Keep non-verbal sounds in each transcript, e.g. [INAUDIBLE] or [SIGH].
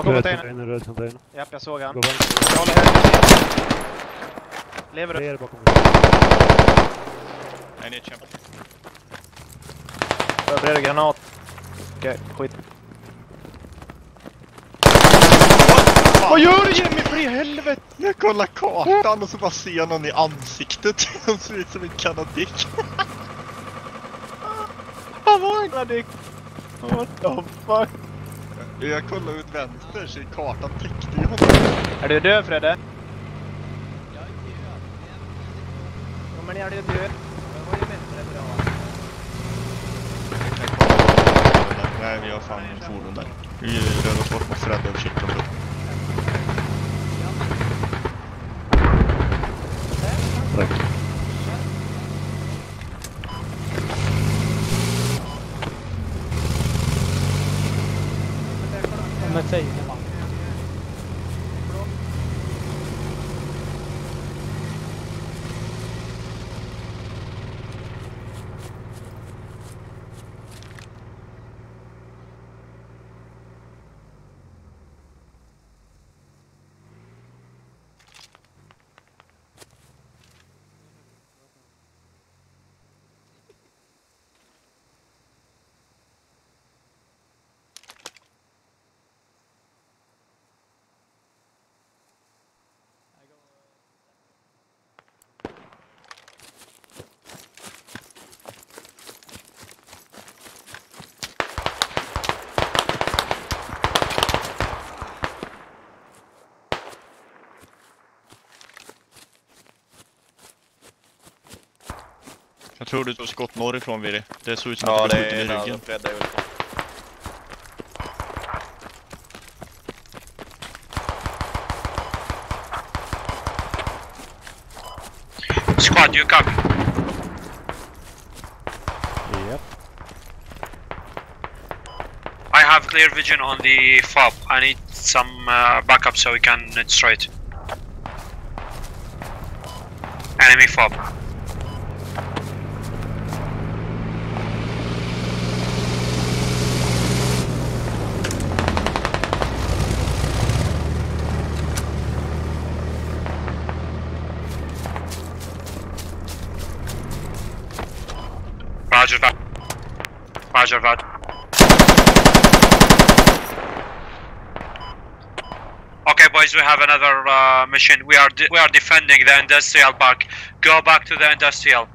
Bakom Röd containern. container, röd container. Japp, jag såg han. Jag håller höger. Lever du? Bakom. Nej, ni kämpar. Förbereder granat. Okej, skit. Vad gör du Jimmy för i helvete? Jag kollar kartan och så bara ser jag någon i ansiktet [LAUGHS] som ser ut som en kanadick. Han var en granat. What the fuck? Jag kollar ut vänster så kartan täckte ju honom. Är du död Fredde? Ja men är du död? Nej, vi har fan en fordon där. Vi rör oss bort mot Fredde och kittlar 这一个 Jag tror du tog skott norrifrån Viri. Det såg ut som Ja, att du det blev skjuten i ryggen. nära Fredde. är väl- Squad, you copy. Japp. I have clear vision on the fob. I need some uh, backup so we can destroy it. Enemy fob. Roger that. Okay, boys, we have another uh, mission. We are we are defending the industrial park. Go back to the industrial.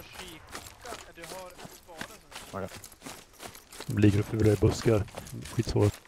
Har kika, du har spaden som... De ligger uppe i buskar. Skitsvårt.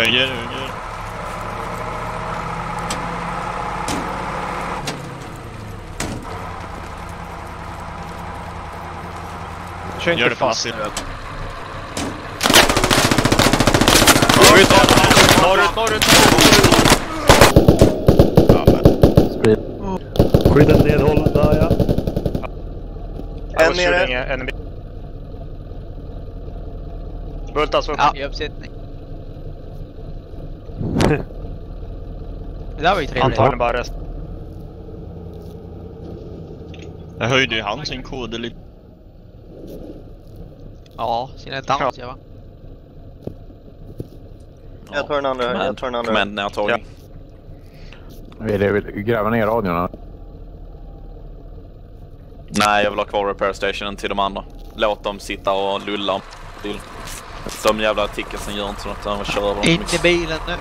Höger, höger. Kör inte Gör det på fast massiv. nu. Norrut, norrut! Skyddet nedhållen där ja. En nere. En nere. Bultas upp. Ja, i uppsättning. Det där var ju trevligt. Antagligen bara rest. Jag höjde ju han sin kode lite. Ja, sina dansiga va? Jag tar den andra. Jag tar den andra. Men när jag tar Ja. Vill du gräva ner radion? Nej, jag vill ha kvar repair stationen till de andra. Låt dem sitta och lulla. Till. De jävla tickersen gör inte något. De kör över dem. In i bilen nu.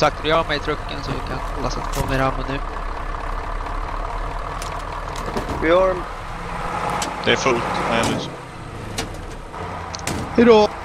sagt, jag har mig i trucken så vi kan lasta på mer ammo nu. Vi Björn. Det är fullt. Nej, Hejdå!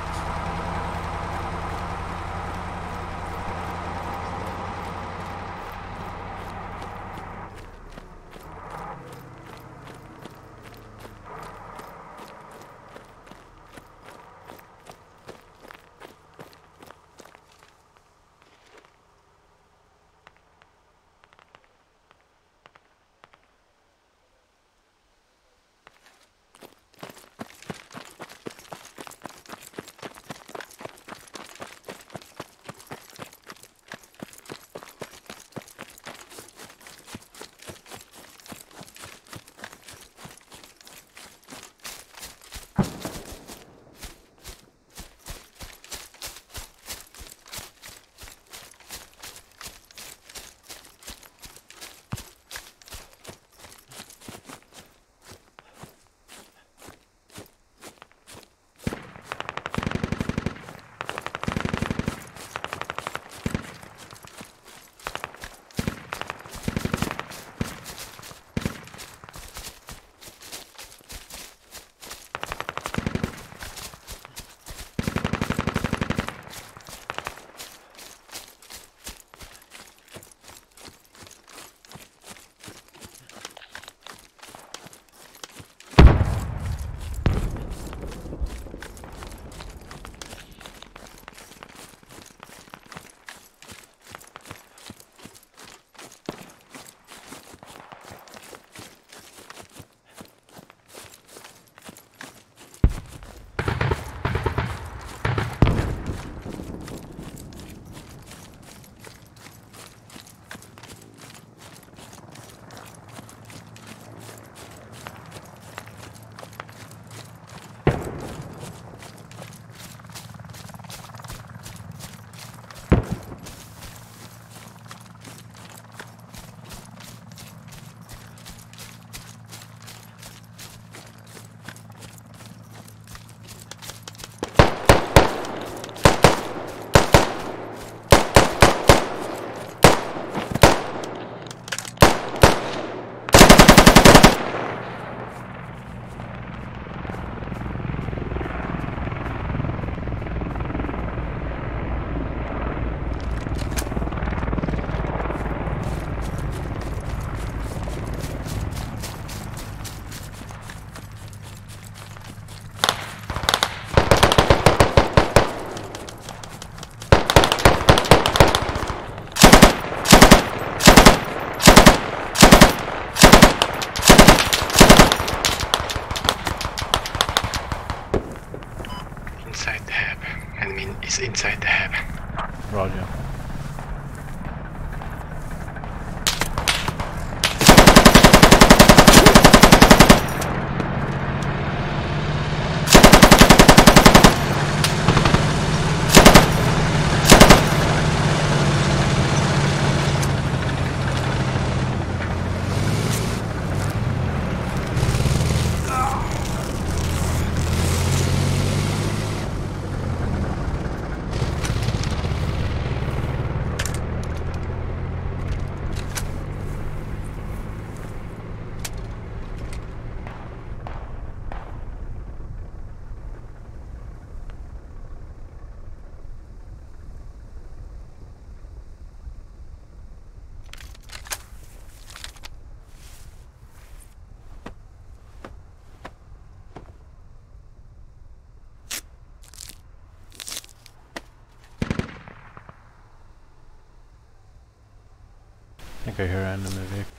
Think I hear enemy vehicle.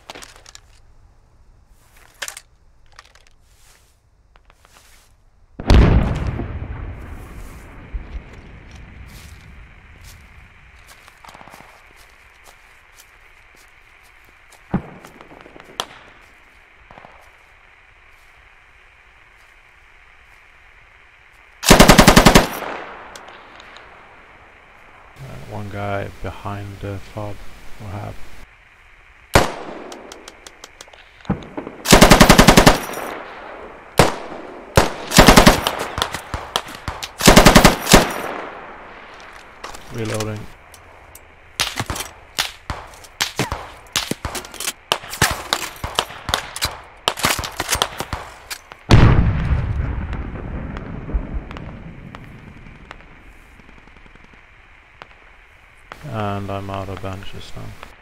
Uh, one guy behind the fob or. Reloading. And I'm out of benches now.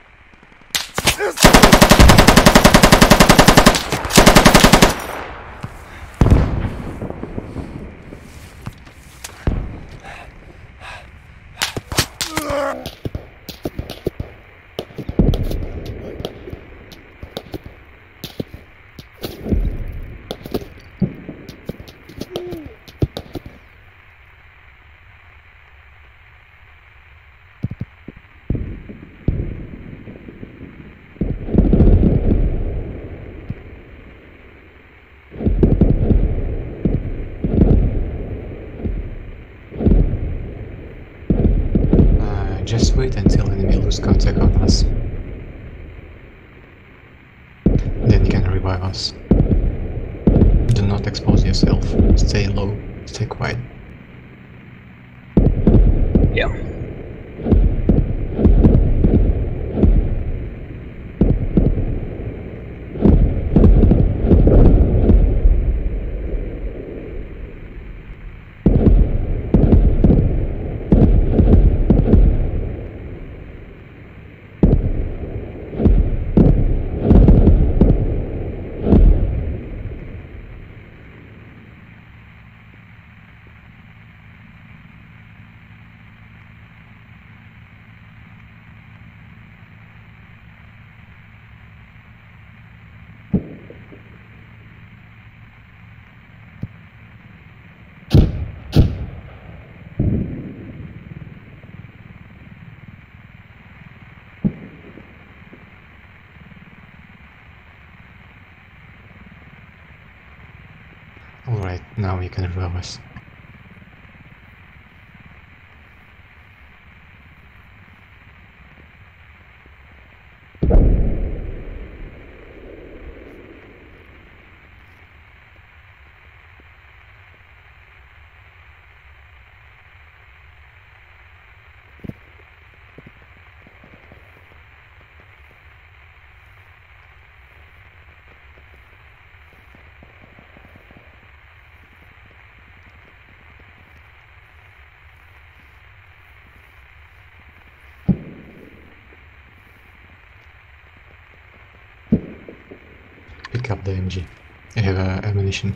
Now you can revive us. Pick up the MG. Uh, ammunition.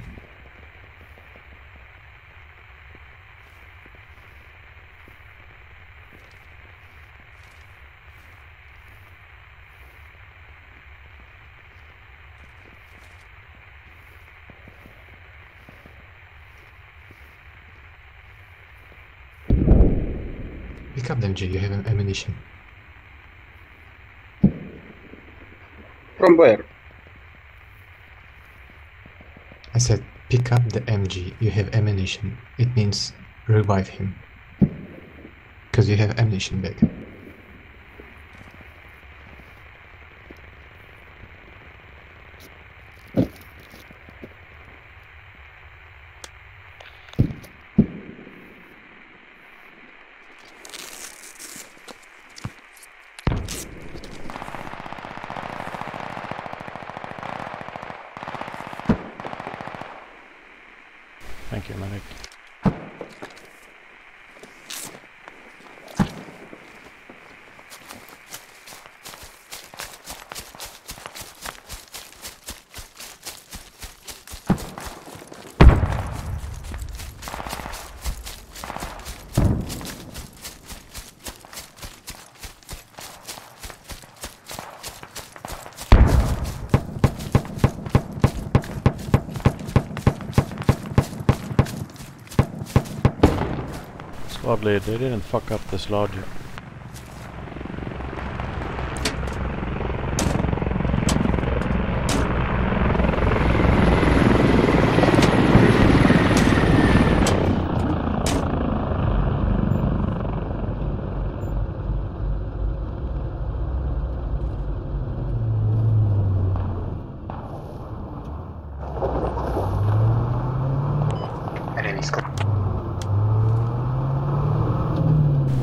Pick up the MG, you have am- ammunition. From where? I said, pick up the MG, you have ammunition. It means revive him. Because you have ammunition back. Oddly, they didn't fuck up this logic. Enemies co-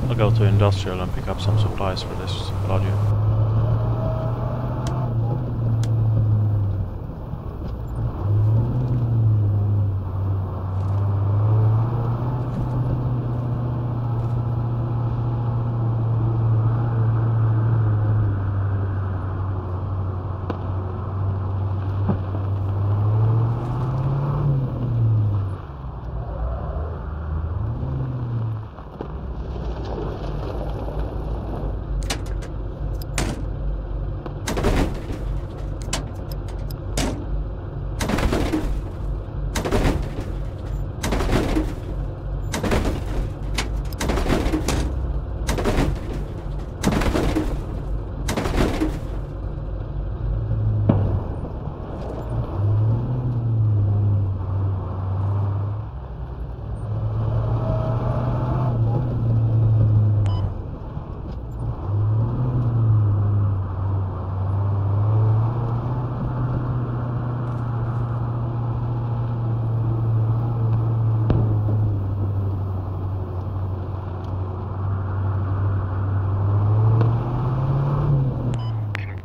I'll go to industrial and pick up some supplies for this logic.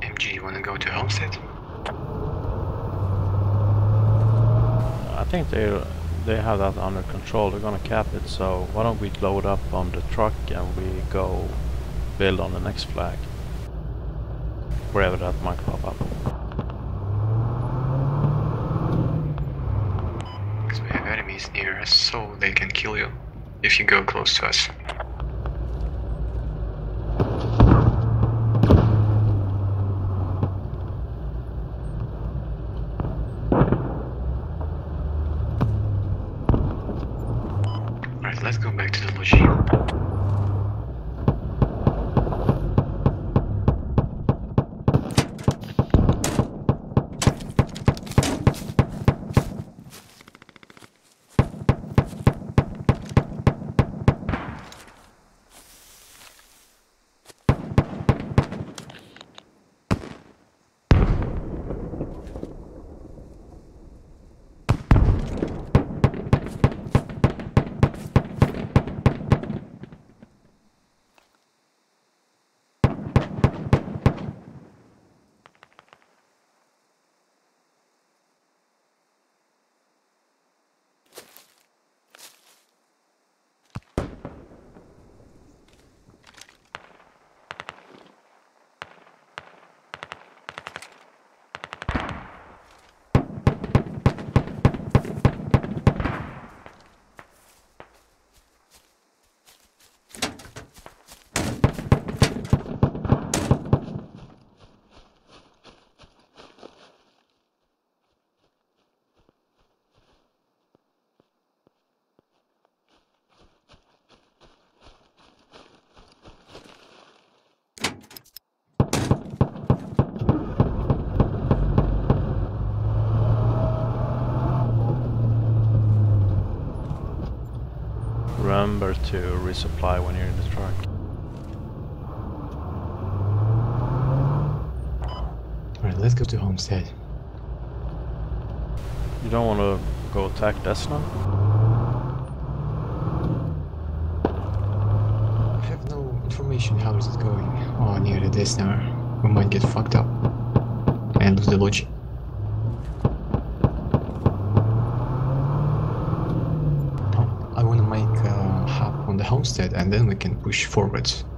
MG, you wanna go to Homestead? I think they they have that under control. They're gonna cap it. So why don't we load up on the truck and we go build on the next flag, wherever that might pop up. Because we have enemies near us, so they can kill you if you go close to us. To resupply when you're in the truck. Alright, let's go to Homestead. You don't want to go attack Desna? I have no information how is it going. Oh, near the Desna. We might get fucked up. And lose the lodge. Oh, I wanna make a homestead and then we can push forwards.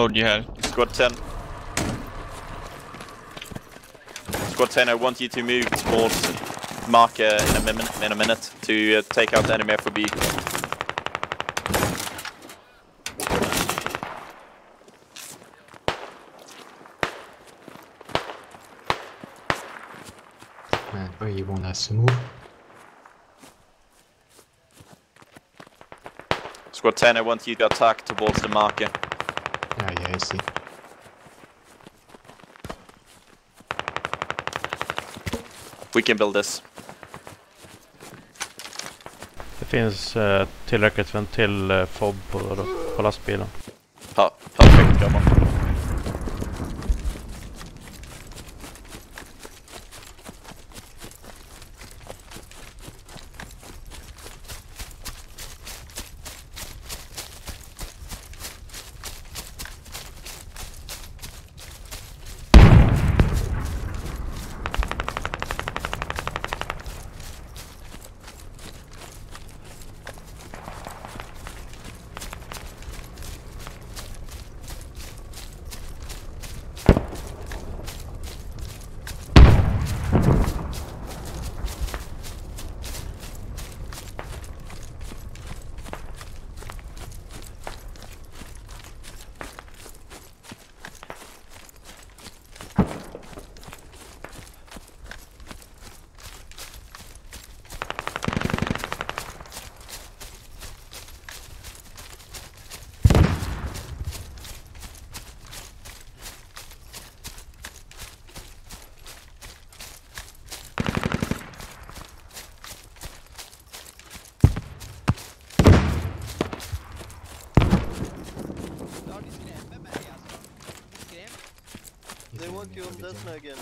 Lodge här. Squad 10. Squad 10, I want you to move towards marker in a, min- in a minute to uh, take out the enemy FOB. Man, where you want us to move? Squad 10, I want you to attack towards the marker. Yeah, yeah, I see. We can build this. Det finns eh, tillräckligt för en till eh, fob på, på lastbilen. They want you on that again.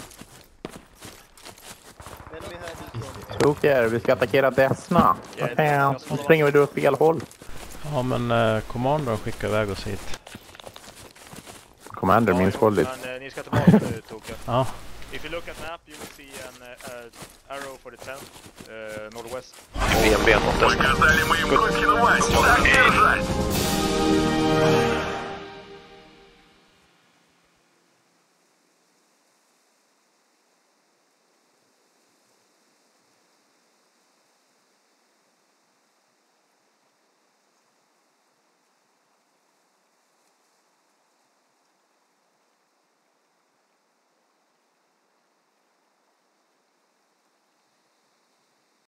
Tokiga är det. Vi ska attackera Desna. Vad fan? Nu springer vi då åt fel håll. Ja men eh, kommandon skickar iväg oss hit. Commander means hold it. Men eh, ni ska tillbaka nu, Toke. Ja. If you look at map, you will see an uh, arrow for the 10th, uh, northwest. Приказали моим Кокину Васе так держать.